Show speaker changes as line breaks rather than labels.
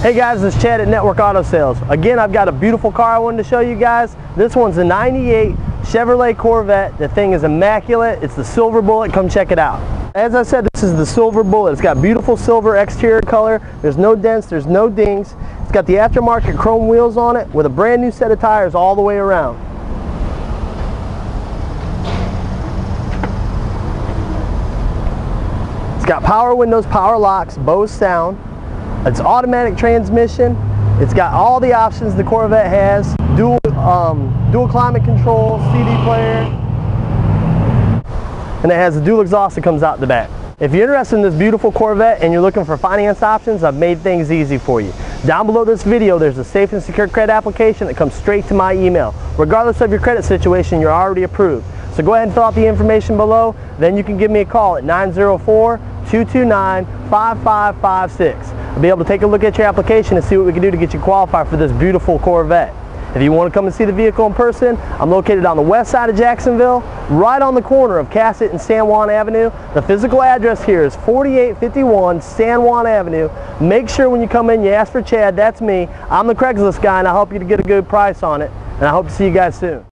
Hey guys, it's Chad at Network Auto Sales. Again, I've got a beautiful car I wanted to show you guys. This one's a 98 Chevrolet Corvette. The thing is immaculate. It's the Silver Bullet. Come check it out. As I said, this is the Silver Bullet. It's got beautiful silver exterior color. There's no dents, there's no dings. It's got the aftermarket chrome wheels on it with a brand new set of tires all the way around. It's got power windows, power locks, Bose sound. It's automatic transmission. It's got all the options the Corvette has. Dual, um, dual climate control, CD player. And it has a dual exhaust that comes out the back. If you're interested in this beautiful Corvette and you're looking for finance options, I've made things easy for you. Down below this video, there's a safe and secure credit application that comes straight to my email. Regardless of your credit situation, you're already approved. So go ahead and fill out the information below. Then you can give me a call at 904-229-5556. I'll be able to take a look at your application and see what we can do to get you qualified for this beautiful Corvette. If you want to come and see the vehicle in person, I'm located on the west side of Jacksonville, right on the corner of Cassat and San Juan Avenue. The physical address here is 4851 San Juan Avenue. Make sure when you come in you ask for Chad, that's me. I'm the Craigslist guy and I'll help you to get a good price on it. And I hope to see you guys soon.